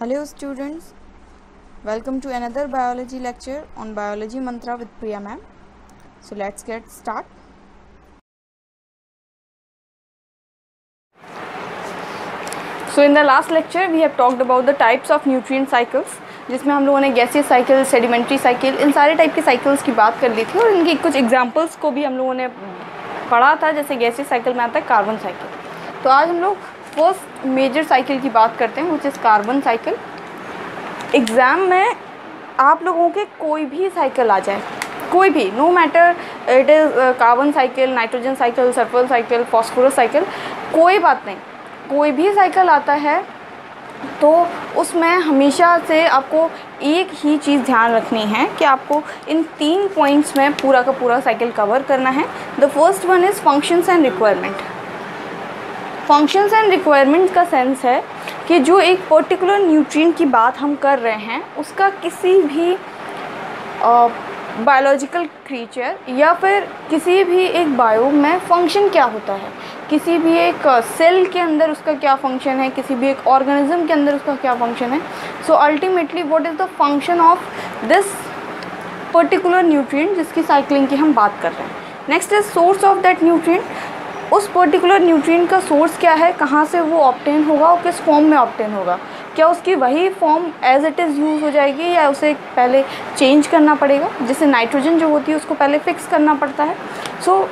Hello students welcome to another biology lecture on biology mantra with Priya ma'am so let's get start so in the last lecture we have talked about the types of nutrient cycles जिसमें हम लोगों ने गैसीय cycle sedimentary cycle in सारे type के cycles की बात कर ली थी और इनके कुछ एग्जाम्पल्स को भी हम लोगों ने पढ़ा था, जैसे गैसीय साइकिल में आता है कार्बन साइकिल तो आज हम लोग फ़र्स्ट मेजर साइकिल की बात करते हैं which is carbon cycle exam में आप लोगों के कोई भी साइकिल आ जाए, कोई भी no matter it is carbon cycle nitrogen cycle sulphur cycle phosphorus cycle कोई बात नहीं, कोई भी साइकिल आता है तो उसमें हमेशा से आपको एक ही चीज़ ध्यान रखनी है कि आपको इन तीन पॉइंट्स में पूरा का पूरा साइकिल कवर करना है. The first one is functions and requirement functions and requirement का सेंस है कि जो एक पर्टिकुलर न्यूट्रिएंट की बात हम कर रहे हैं, उसका किसी भी बायोलॉजिकल क्रीचर या फिर किसी भी एक बायो में फ़ंक्शन क्या होता है? किसी भी एक सेल के अंदर उसका क्या फ़ंक्शन है? किसी भी एक ऑर्गेनिज्म के अंदर उसका क्या फ़ंक्शन है? So ultimately what is the function of this particular nutrient जिसकी साइक्लिंग की हम बात कर रहे हैं? Next is source of that nutrient उस पर्टिकुलर न्यूट्रिएंट का सोर्स क्या है कहाँ से वो ऑप्टेन होगा और किस फॉर्म में ऑप्टेन होगा? क्या उसकी वही form as it is use हो जाएगी या उसे पहले चेंज करना पड़ेगा? जैसे नाइट्रोजन जो होती है उसको पहले फिक्स करना पड़ता है। सो so,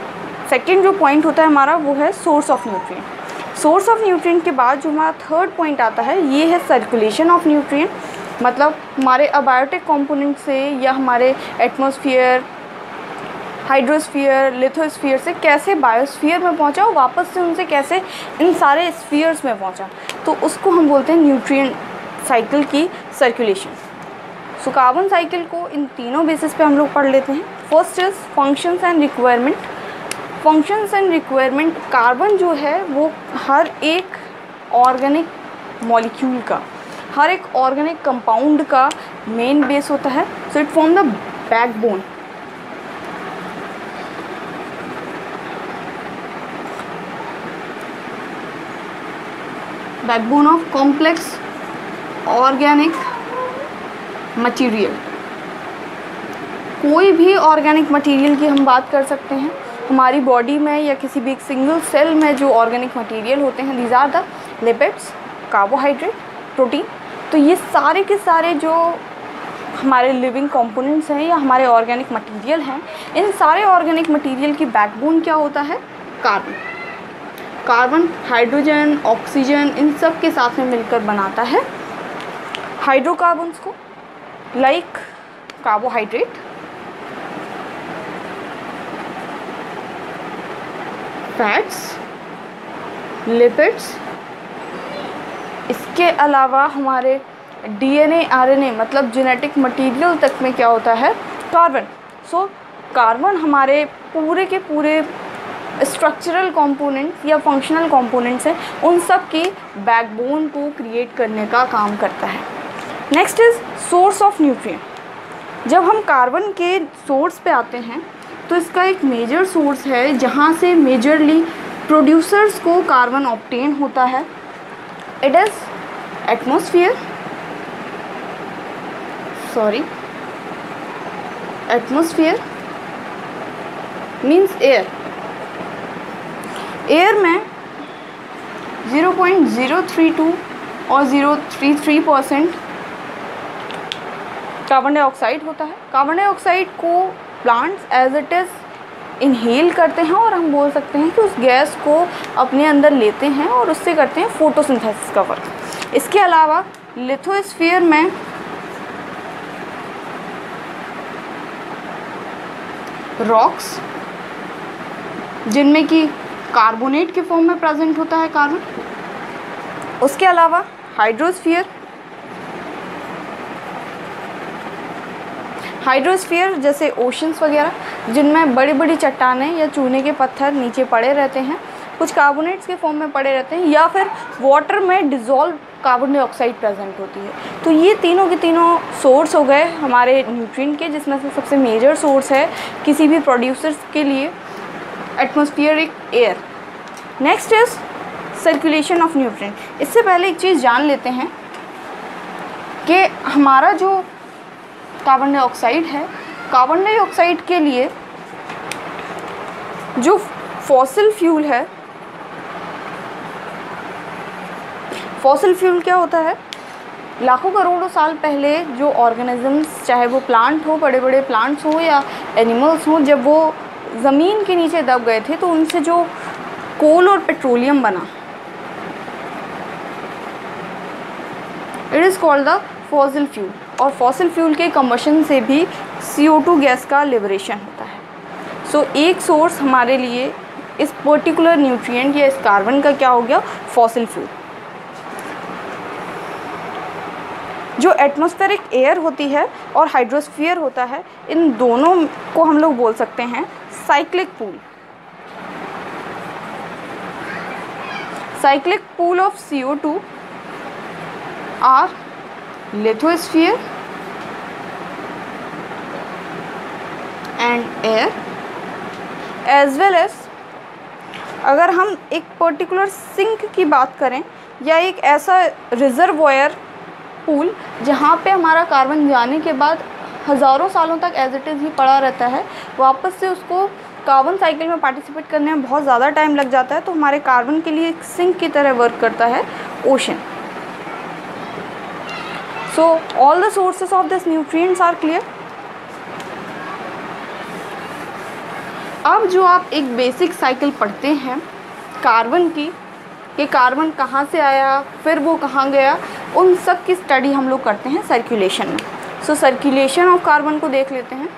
सेकेंड जो पॉइंट होता है हमारा वो है source of nutrient source of nutrient के बाद जो हमारा थर्ड पॉइंट आता है ये है सर्कुलेशन ऑफ़ न्यूट्रिएंट मतलब हमारे अबायोटिक कंपोनेंट से या हमारे एटमॉस्फेयर हाइड्रोस्फीयर लिथोस्फीयर से कैसे बायोस्फीयर में पहुँचा और वापस से उनसे कैसे इन सारे स्फीयर्स में पहुँचा। तो उसको हम बोलते हैं न्यूट्रिएंट साइकिल की सर्कुलेशन सो कार्बन साइकिल को इन तीनों बेसिस पे हम लोग पढ़ लेते हैं। First is functions and requirement functions and requirement carbon जो है, वो हर एक ऑर्गेनिक मॉलिक्यूल का, हर एक ऑर्गेनिक कंपाउंड का मेन बेस होता है। So it form the backbone backbone of complex organic material कोई भी ऑर्गेनिक मटेरियल की हम बात कर सकते हैं। हमारी बॉडी में या किसी भी एक सिंगल सेल में जो ऑर्गेनिक मटेरियल होते हैं these are the lipids carbohydrate protein तो ये सारे के सारे जो हमारे लिविंग कंपोनेंट्स हैं या हमारे ऑर्गेनिक मटेरियल हैं, इन सारे ऑर्गेनिक मटेरियल की बैकबोन क्या होता है? कार्बन कार्बन हाइड्रोजन ऑक्सीजन इन सब के साथ में मिलकर बनाता है। हाइड्रोकार्बन्स को लाइक कार्बोहाइड्रेट फैट्स लिपिड्स इसके अलावा हमारे डीएनए आरएनए मतलब जेनेटिक मटेरियल तक में क्या होता है? कार्बन। सो so, कार्बन हमारे पूरे के पूरे स्ट्रक्चरल कंपोनेंट्स या फंक्शनल कंपोनेंट्स हैं, उन सब के बैकबोन को क्रिएट करने का काम करता है। Next is source of nutrient जब हम कार्बन के सोर्स पे आते हैं तो इसका एक मेजर सोर्स है, जहाँ से मेजरली प्रोड्यूसर्स को कार्बन ऑप्टेन होता है। It is atmosphere sorry atmosphere means air air में 0.032 और 033 परसेंट कार्बन डाइऑक्साइड होता है। कार्बन डाइऑक्साइड को plants as it is inhale करते हैं और हम बोल सकते हैं कि उस गैस को अपने अंदर लेते हैं और उससे करते हैं फोटोसिंथेसिस का वर्क इसके अलावा लिथोस्फीयर में रॉक्स जिनमें कि कार्बोनेट के फॉर्म में प्रेजेंट होता है कार्बन उसके अलावा हाइड्रोस्फीयर हाइड्रोस्फीयर जैसे ओशंस वगैरह, जिनमें बड़ी बड़ी चट्टानें या चूने के पत्थर नीचे पड़े रहते हैं, कुछ कार्बोनेट्स के फॉर्म में पड़े रहते हैं, या फिर वाटर में डिज़ोल्व कार्बन डाइऑक्साइड प्रेजेंट होती है। तो ये तीनों के तीनों सोर्स हो गए हमारे न्यूट्रिएंट के, जिसमें से सबसे मेजर सोर्स है किसी भी प्रोड्यूसर्स के लिए। Atmospheric air next is circulation of nutrient इससे पहले एक चीज़ जान लेते हैं कि हमारा जो कार्बन डाइऑक्साइड है कार्बन डाइऑक्साइड के लिए जो फॉसिल फ्यूल है फॉसिल फ्यूल क्या होता है? लाखों करोड़ों साल पहले जो ऑर्गेनिजम्स चाहे वो प्लांट हो बड़े बड़े प्लांट्स हो या एनिमल्स हो, जब वो ज़मीन के नीचे दब गए थे तो उनसे जो कोल और पेट्रोलियम बना। It is called the fossil fuel और फॉसिल फ्यूल के कम्बशन से भी CO2 गैस का लिबरेशन होता है। सो so, एक सोर्स हमारे लिए इस पर्टिकुलर न्यूट्रिएंट या इस कार्बन का क्या हो गया? फॉसिल फ्यूल जो एटमॉस्फेरिक एयर होती है और हाइड्रोस्फीयर होता है इन दोनों को हम लोग बोल सकते हैं cyclic pool cyclic pool of CO2 are lithosphere and air as well as अगर हम एक पर्टिकुलर सिंक की बात करें, या एक ऐसा रिजर्वॉयर पूल जहाँ पे हमारा कार्बन जाने के बाद हज़ारों सालों तक एज इट इज़ ही पड़ा रहता है। वापस से उसको कार्बन साइकिल में पार्टिसिपेट करने में बहुत ज़्यादा टाइम लग जाता है तो हमारे कार्बन के लिए एक सिंक की तरह वर्क करता है ocean so all the sources of this nutrients are clear अब जो आप एक बेसिक साइकिल पढ़ते हैं कार्बन की, कि कार्बन कहाँ से आया, फिर वो कहाँ गया, उन सब की स्टडी हम लोग करते हैं सर्कुलेशन में। सो सर्कुलेशन ऑफ़ कार्बन को देख लेते हैं।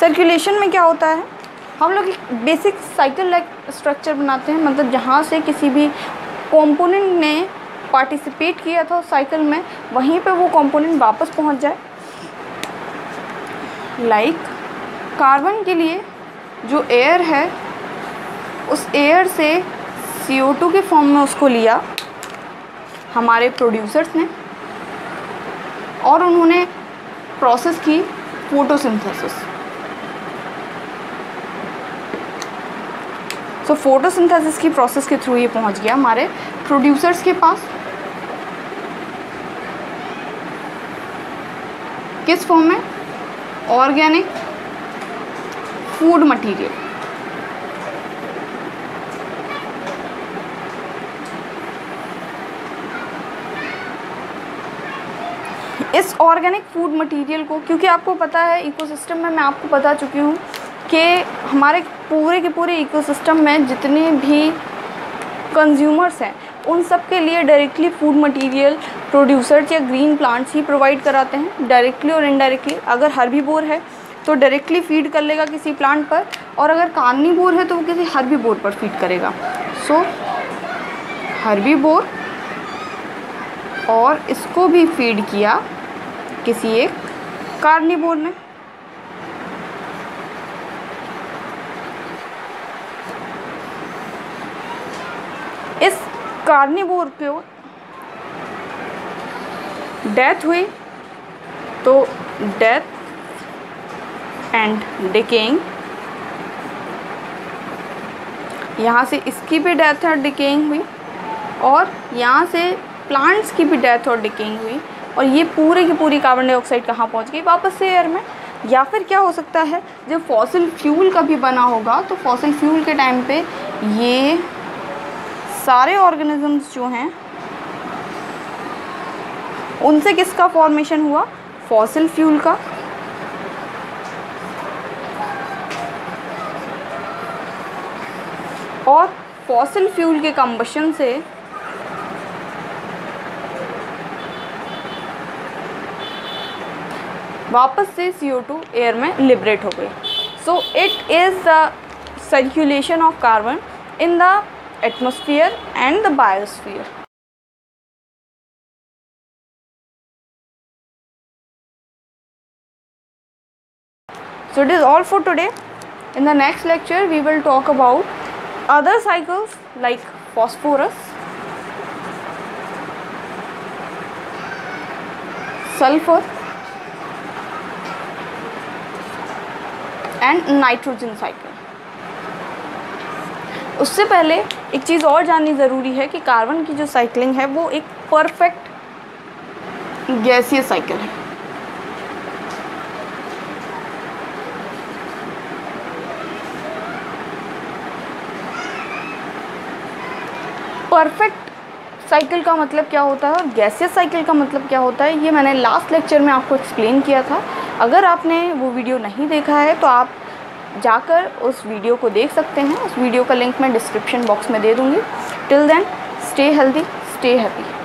सर्कुलेशन में क्या होता है? हम लोग एक बेसिक साइकिल लाइक स्ट्रक्चर बनाते हैं मतलब जहाँ से किसी भी कंपोनेंट ने पार्टिसिपेट किया था उस साइकिल में वहीं पे वो कंपोनेंट वापस पहुँच जाए। लाइक like, कार्बन के लिए जो एयर है उस एयर से CO2 के फॉर्म में उसको लिया। हमारे प्रोड्यूसर्स ने और उन्होंने प्रोसेस की फोटोसिंथेसिस सो फोटोसिंथेसिस की प्रोसेस के थ्रू ये पहुँच गया हमारे प्रोड्यूसर्स के पास। किस फॉर्म में? ऑर्गेनिक फ़ूड मटेरियल इस ऑर्गेनिक फ़ूड मटेरियल को, क्योंकि आपको पता है इकोसिस्टम में मैं आपको बता चुकी हूँ कि हमारे पूरे के पूरे इकोसिस्टम में जितने भी कंज्यूमर्स हैं, उन सब के लिए डायरेक्टली फ़ूड मटेरियल प्रोड्यूसर्स या ग्रीन प्लांट्स ही प्रोवाइड कराते हैं डायरेक्टली और इनडायरेक्टली अगर हर्बी बोर है तो डायरेक्टली फ़ीड कर लेगा किसी प्लांट पर, और अगर कार्नी बोर है तो वो किसी हर्बी बोर पर फ़ीड करेगा। सो हर्बी बोर और इसको भी फ़ीड किया किसी एक कार्निवोर ने इस कार्निवोर को डेथ हुई तो डेथ एंड डिकेइंग यहाँ से इसकी भी डेथ और डिकेइंग हुई और यहाँ से प्लांट्स की भी डेथ और डिकेइंग हुई। और ये पूरे की पूरी कार्बन डाइऑक्साइड कहाँ पहुँच गई? वापस से एयर में? या फिर क्या हो सकता है, जब फॉसिल फ्यूल का भी बना होगा तो फॉसिल फ्यूल के टाइम पे ये सारे ऑर्गेनिजम्स जो हैं, उनसे किसका फॉर्मेशन हुआ? फॉसिल फ्यूल का। और फॉसिल फ्यूल के कंबशन से वापस से CO2 एयर में लिबरेट हो गई so it is the circulation of carbon in the atmosphere and the biosphere so it is all for today in the next lecture we will talk about other cycles like phosphorus sulfur and nitrogen cycle उससे पहले एक चीज़ और जाननी ज़रूरी है कि carbon की जो साइकिलिंग है, वो एक परफेक्ट गैसीय साइकिल है। परफेक्ट साइकिल का मतलब क्या होता है और गैसियस साइकिल का मतलब क्या होता है, ये मैंने लास्ट लेक्चर में आपको एक्सप्लेन किया था। अगर आपने वो वीडियो नहीं देखा है तो आप जाकर उस वीडियो को देख सकते हैं। उस वीडियो का लिंक मैं डिस्क्रिप्शन बॉक्स में दे दूँगी। Till then stay healthy stay happy